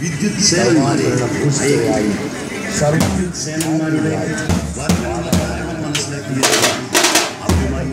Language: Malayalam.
വിദ്യുത് സേനന്മാരെ അയക്കും വിദ്യുത് സേനന്മാരുടെ വരണമെന്ന കാരണം മനസ്സിലാക്കിയ അവരുമായി